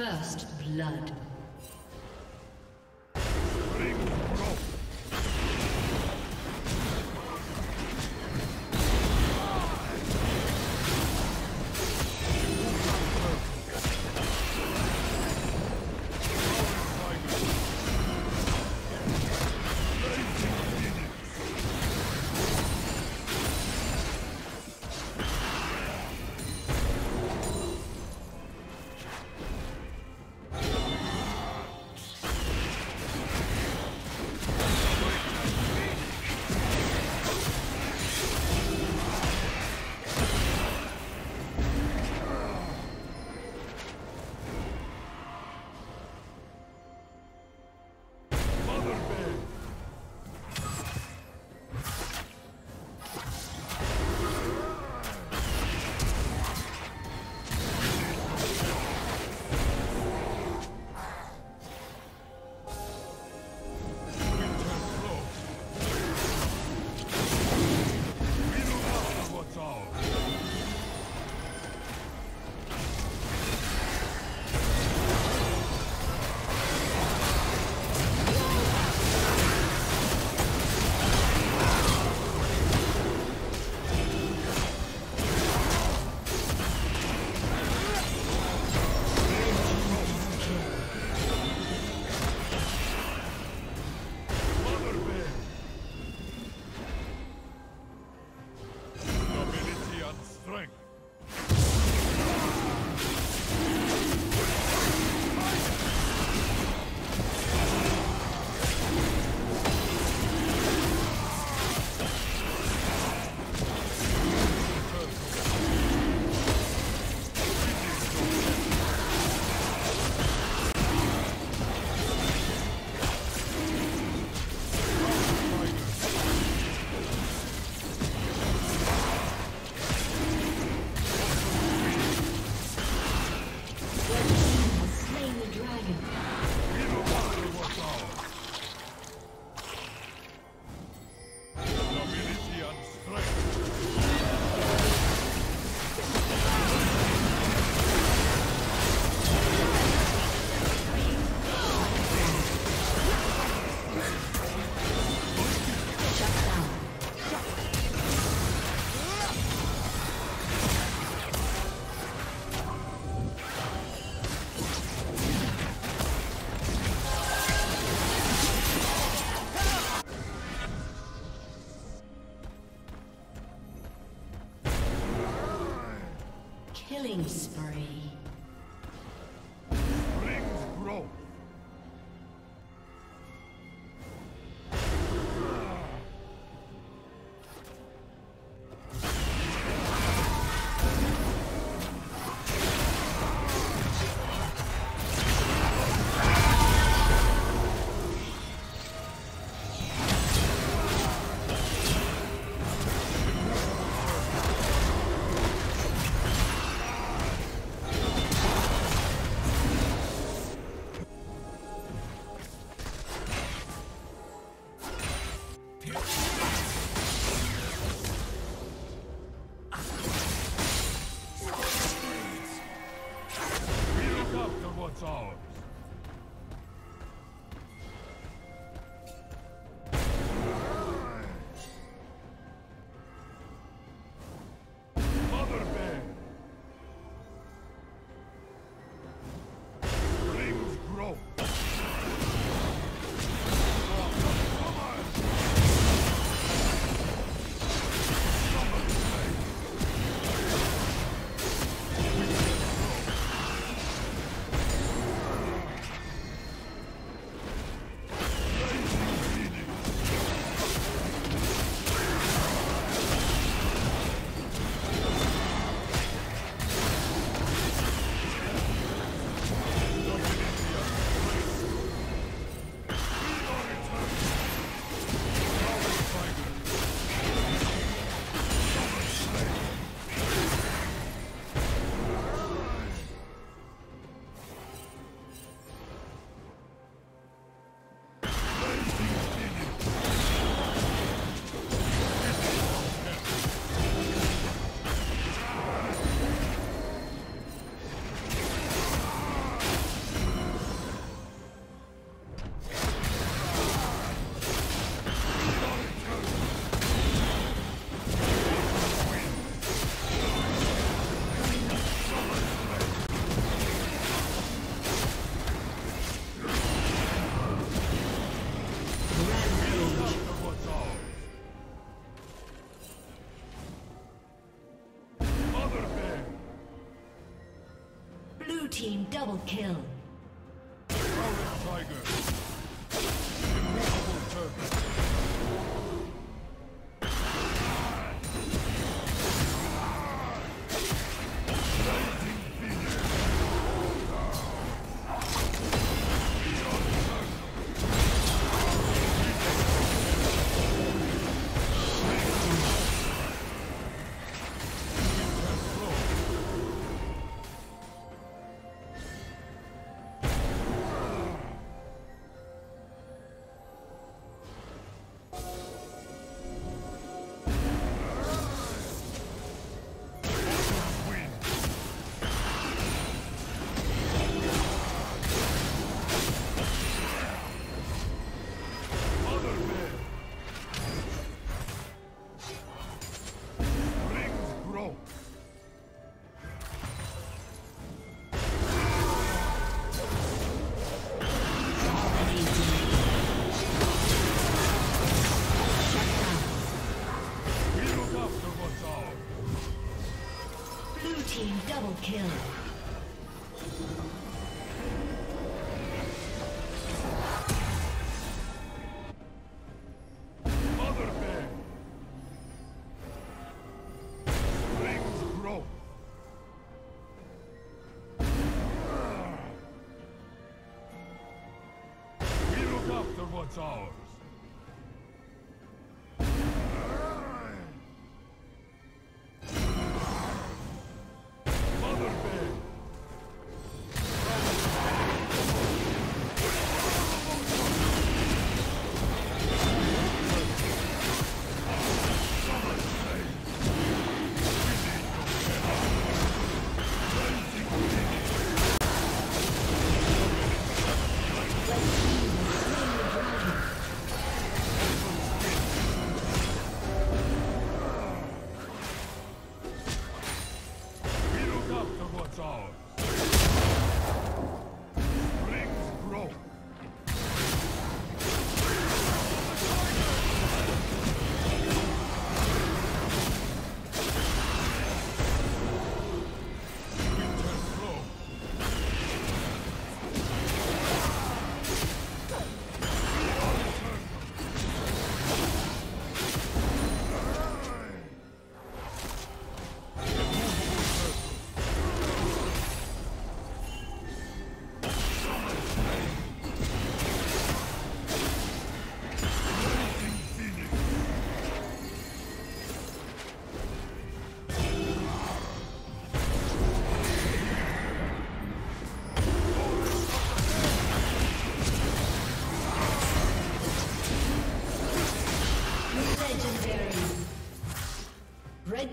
First blood. victory. team double kill. Tiger. after what's ours.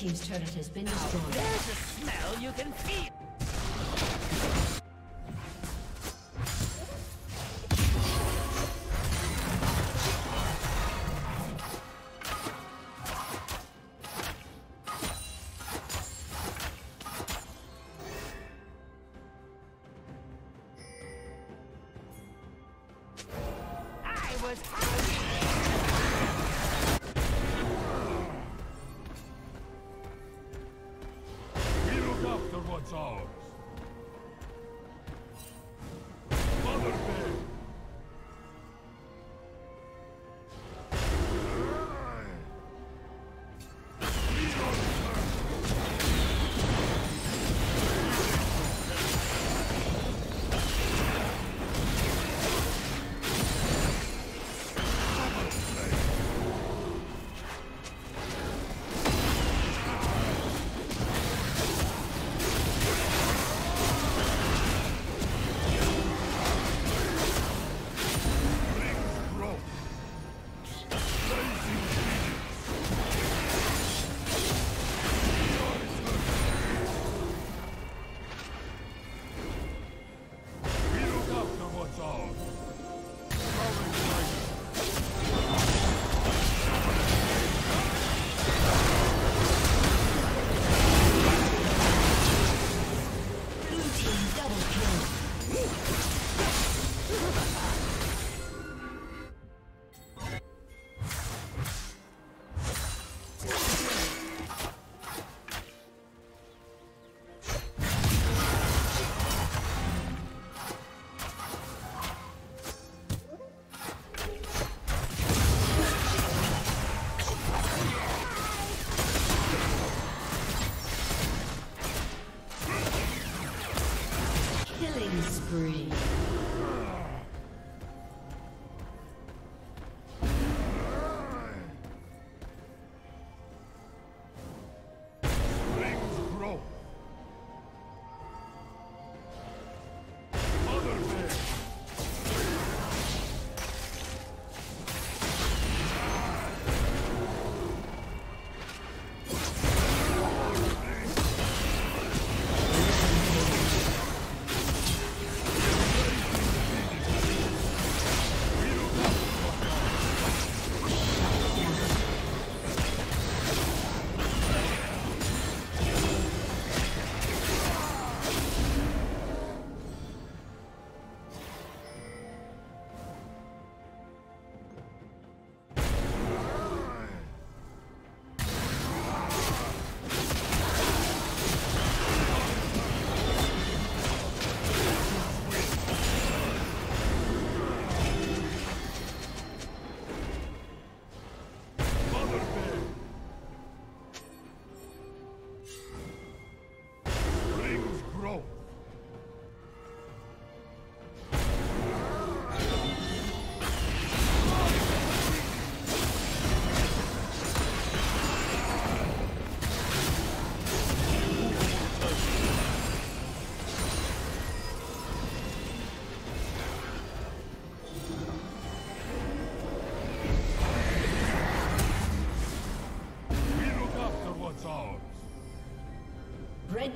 team's turret has been destroyed. There's a smell you can feel!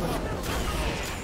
やった!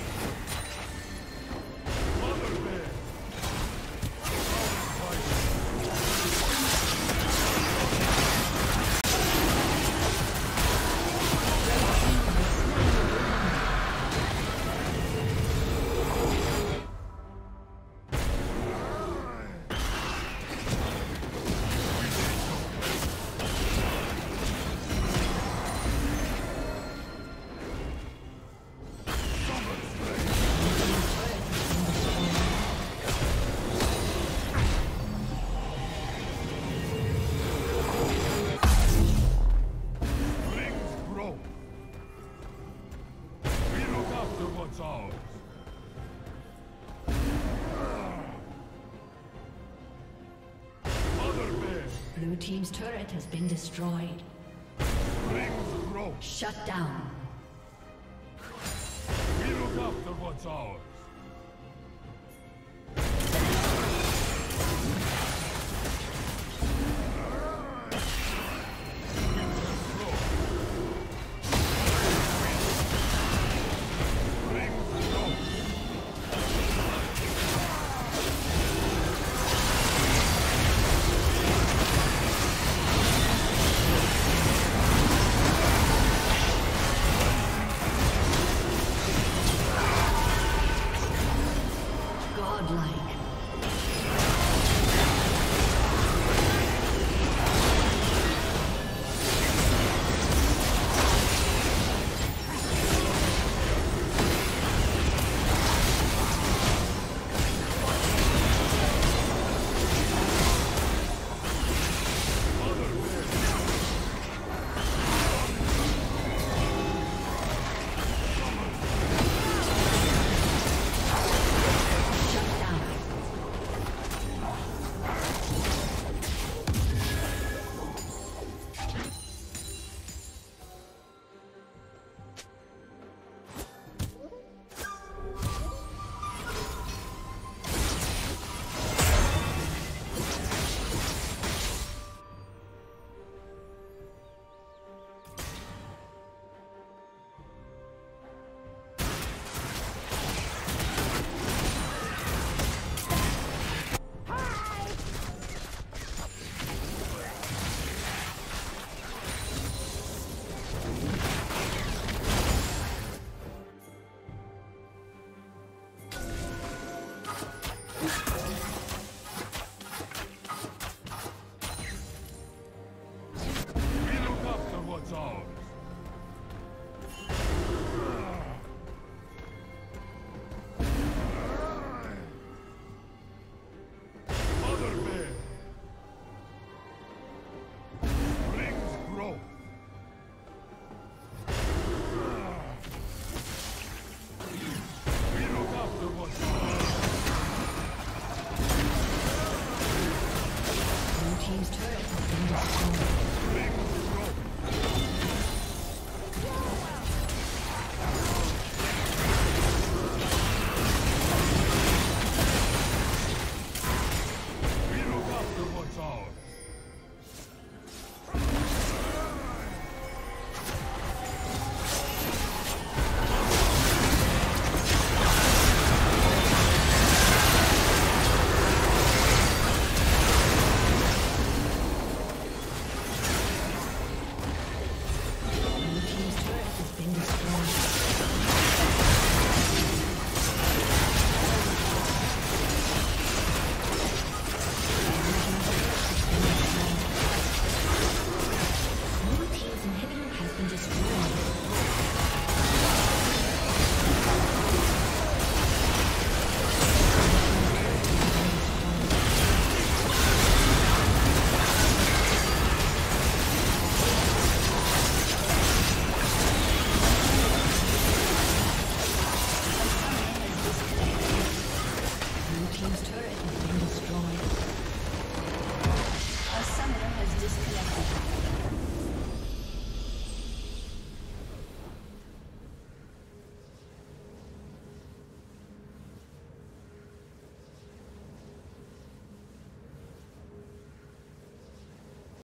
Blue Team's turret has been destroyed. Shut down. We look after what's ours.